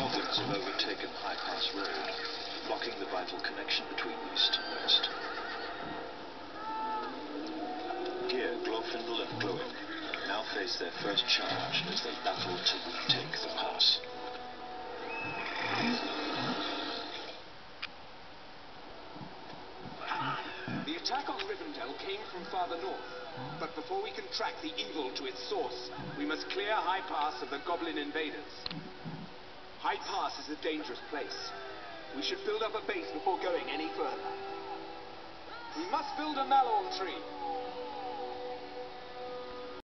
goblins have overtaken High Pass Road, blocking the vital connection between east and west. Gear, Glorfindel and Glowick now face their first challenge as they battle to retake the pass. The attack on Rivendell came from farther north. But before we can track the evil to its source, we must clear High Pass of the goblin invaders. High Pass is a dangerous place. We should build up a base before going any further. We must build a Mallorn tree.